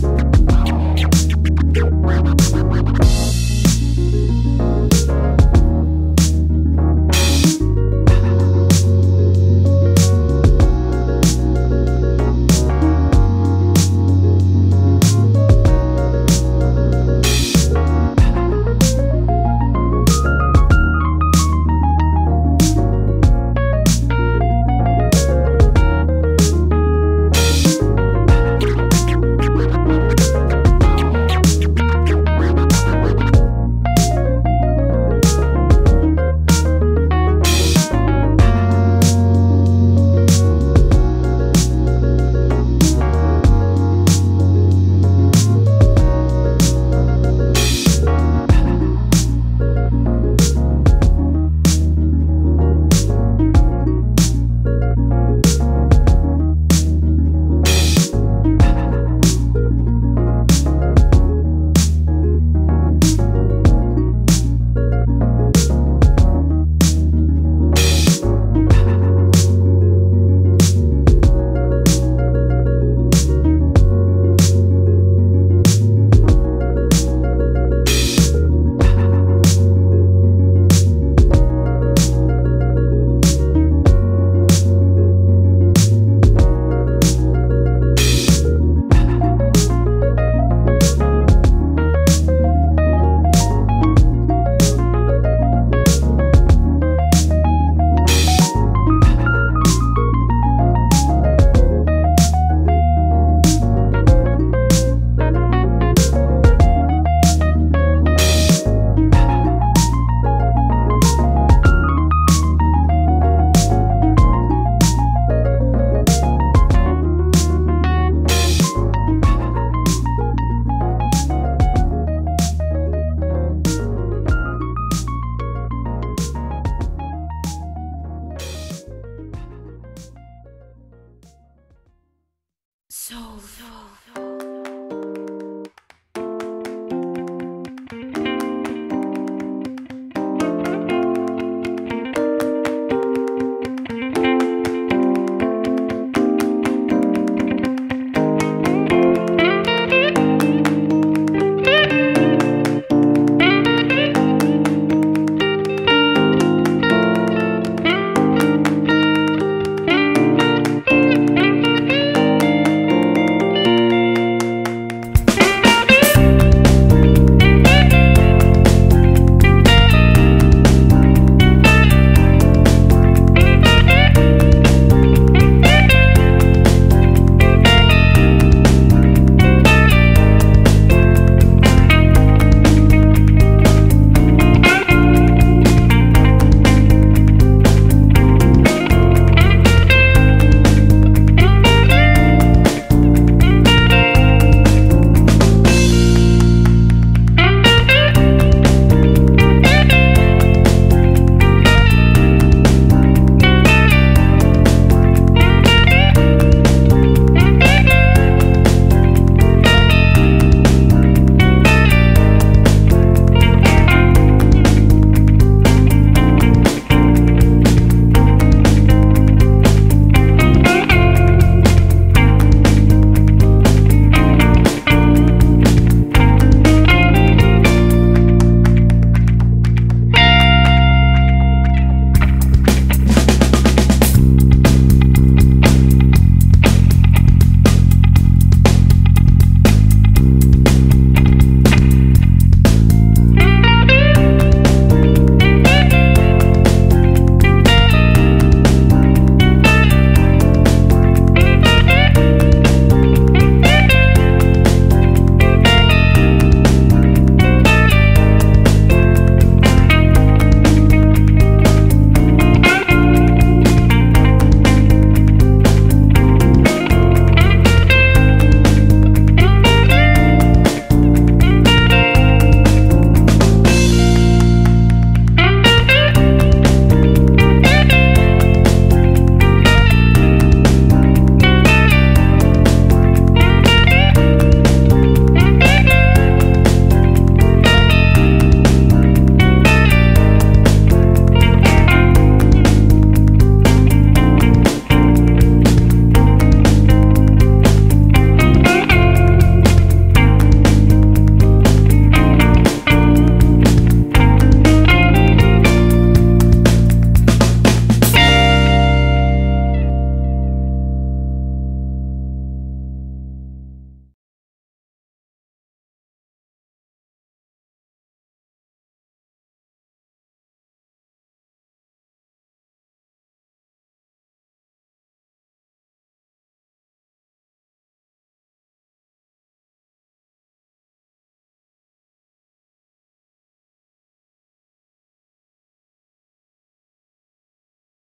Wow.